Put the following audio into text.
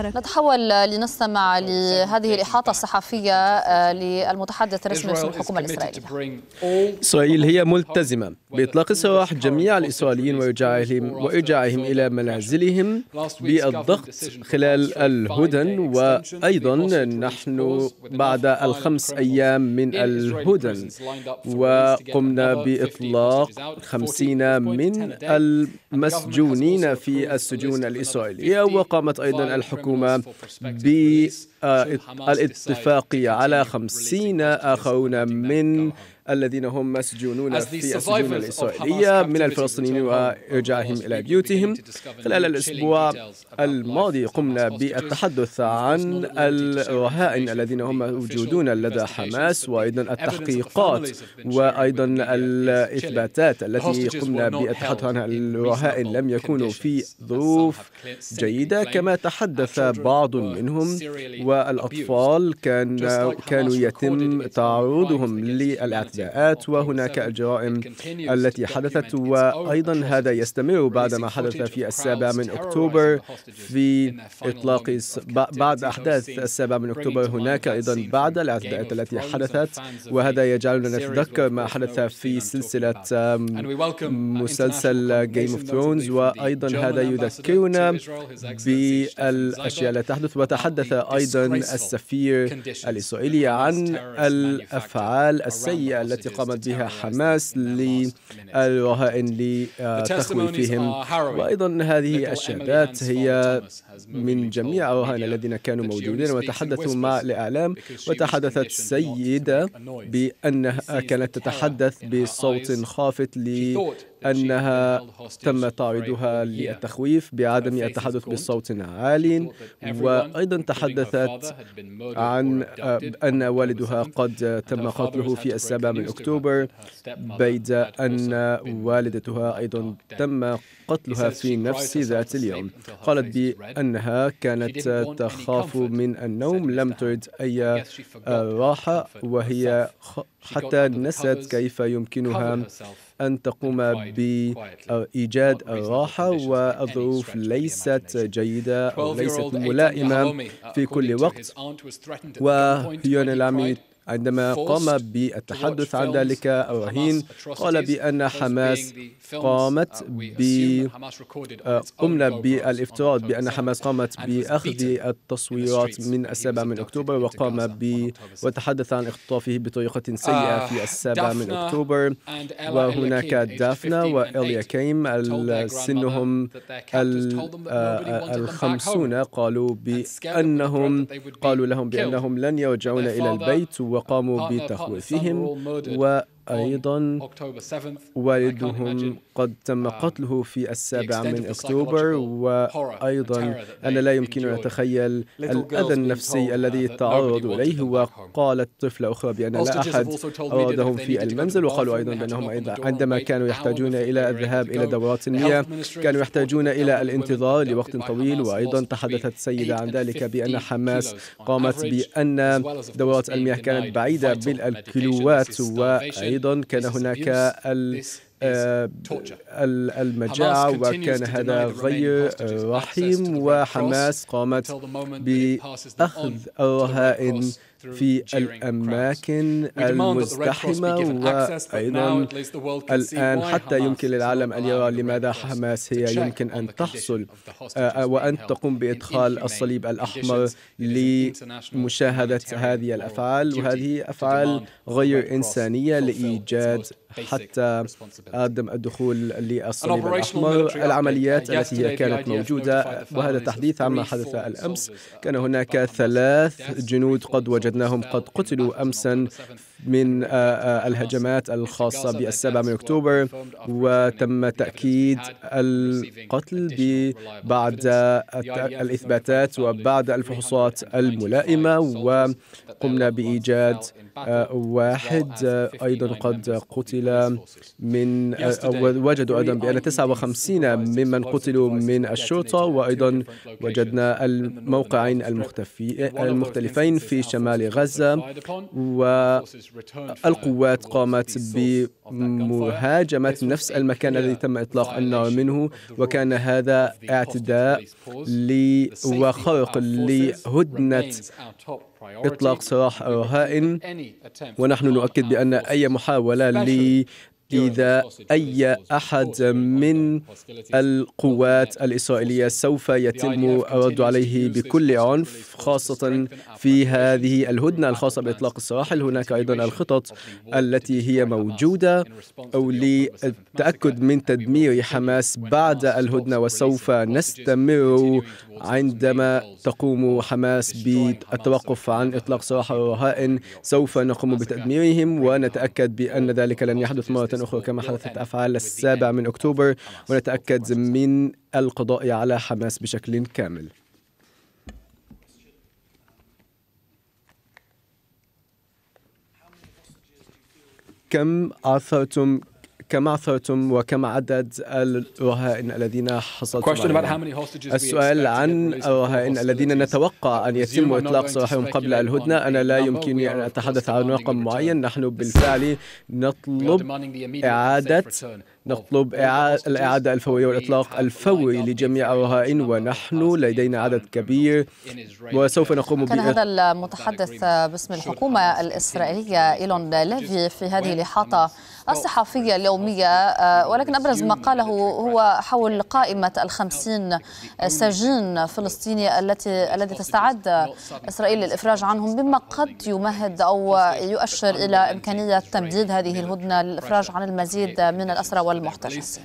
نتحول لنستمع لهذه الإحاطة الصحفية للمتحدث الرسمي باسم الحكومة الإسرائيلية. إسرائيل هي ملتزمة بإطلاق سراح جميع الإسرائيليين وإرجاعهم, وإرجاعهم إلى منازلهم بالضغط خلال الهدن وأيضا نحن بعد الخمس أيام من الهدن وقمنا بإطلاق خمسين من المسجونين في السجون الإسرائيلية وقامت أيضا الحكومة الحكومة بالاتفاق على خمسين آخرون من الذين هم مسجونون في السجون الإسرائيلية من الفلسطينيين وإرجاعهم إلى بيوتهم. خلال الأسبوع الماضي قمنا بالتحدث عن الرهائن الذين هم موجودون لدى حماس وأيضا التحقيقات وأيضا الإثباتات التي قمنا بالتحدث عنها الرهائن. لم يكونوا في ظروف جيدة. كما تحدث بعض منهم والأطفال كان كانوا يتم تعرضهم للأعتداء. الاعتداءات وهناك الجرائم التي حدثت وأيضا هذا يستمر بعد ما حدث في السابع من أكتوبر في إطلاق بعد أحداث السابع من أكتوبر. هناك أيضا بعد الاعتداءات التي حدثت وهذا يجعلنا نتذكر ما حدث في سلسلة مسلسل Game of Thrones وأيضا هذا يذكرنا بالأشياء التي تحدث وتحدث أيضا السفير الإسرائيلي عن الأفعال السيئة التي قامت بها حماس للرهائن لتخويفهم وأيضا هذه الشهادات هي من جميع الرهائن الذين كانوا موجودين وتحدثوا مع الإعلام وتحدثت سيدة بأنها كانت تتحدث بصوت خافت أنها تم تعريضها للتخويف بعدم التحدث بصوت عال وأيضا تحدثت عن أن والدها قد تم قتله في السابع من أكتوبر. بيد أن والدتها أيضا تم قتلها في نفس ذات اليوم. قالت بأنها كانت تخاف من النوم لم ترد أي راحة. وهي حتى نست كيف يمكنها أن تقوم بإيجاد الراحة والظروف ليست جيدة أو ليست ملائمة في كل وقت. وهيون العمي عندما قام بالتحدث عن ذلك الرهين قال بأن حماس قامت ب قمنا بالإفتراض بأن حماس قامت بأخذ التصويرات من السابع من أكتوبر وقام ب وتحدث عن اختطافه بطريقة سيئة في السابع من أكتوبر. وهناك دافنا وإليا كيم سنهم الخمسون قالوا بأنهم قالوا لهم بأنهم لن يرجعون إلى البيت وقاموا بتخويفهم و أيضا والدهم قد تم قتله في السابع من أكتوبر وأيضا أنا لا يمكن أن أتخيل الأذى النفسي الذي تعرضوا إليه وقالت طفلة أخرى بأن لا أحد أرادهم في المنزل وقالوا أيضا بأنهم أيضا عندما كانوا يحتاجون إلى الذهاب إلى دورات المياه كانوا يحتاجون إلى الانتظار لوقت طويل وأيضا تحدثت السيدة عن ذلك بأن حماس قامت بأن دورات المياه كانت بعيدة بالكيلوات وأيضا أيضا كان هناك المجاعة وكان هذا غير رحيم وحماس قامت بأخذ الرهائن في الأماكن المزدحمة وأيضا الآن حتى يمكن للعالم أن يرى لماذا حماس هي يمكن أن تحصل وأن تقوم بإدخال الصليب الأحمر لمشاهدة هذه الأفعال وهذه أفعال غير إنسانية لإيجاد حتى عدم الدخول للصليب الأحمر. العمليات التي هي كانت موجودة. وهذا تحديث عما حدث الأمس. كان هناك ثلاث جنود قد وجدناهم قد قتلوا أمسا. من الهجمات الخاصة بالسابع من أكتوبر وتم تأكيد القتل بعد الإثباتات وبعد الفحوصات الملائمة وقمنا بإيجاد واحد أيضا قد قتل من وجدوا أيضا بأن 59 ممن قتلوا من الشرطة وأيضا وجدنا الموقعين المختلفين في شمال غزة و القوات قامت بمهاجمة نفس المكان الذي تم إطلاق النار منه وكان هذا اعتداء وخرق لهدنة إطلاق سراح الرهائن ونحن نؤكد بأن أي محاولة إذا أي أحد من القوات الإسرائيلية سوف يتم الرد عليه بكل عنف خاصة في هذه الهدنة الخاصة بإطلاق السراحل. هناك أيضا الخطط التي هي موجودة أو للتأكد من تدمير حماس بعد الهدنة وسوف نستمر عندما تقوم حماس بالتوقف عن إطلاق سراح الرهائن سوف نقوم بتدميرهم ونتأكد بأن ذلك لن يحدث مرة أخرى كما حدثت أفعال السابع من أكتوبر ونتأكد من القضاء على حماس بشكل كامل. كم عثرتم كم عثرتم وكم عدد الرهائن الذين حصلتم عليهم. السؤال عن الرهائن الذين نتوقع أن يتم إطلاق سراحهم قبل الهدنة. أنا لا يمكنني أن أتحدث عن رقم معين. نحن بالفعل نطلب إعادة نطلب الإعادة الفورية والإطلاق الفوري لجميع الرهائن ونحن لدينا عدد كبير وسوف نقوم كان هذا المتحدث باسم الحكومة الإسرائيلية إيلون ليفي في هذه الإحاطة الصحفية اليومية. آه، ولكن أبرز ما قاله هو حول قائمة الخمسين سجين فلسطيني التي الذي تستعد إسرائيل للإفراج عنهم بما قد يمهد أو يؤشر إلى إمكانية تمديد هذه الهدنة للإفراج عن المزيد من الأسرى والمحتجزين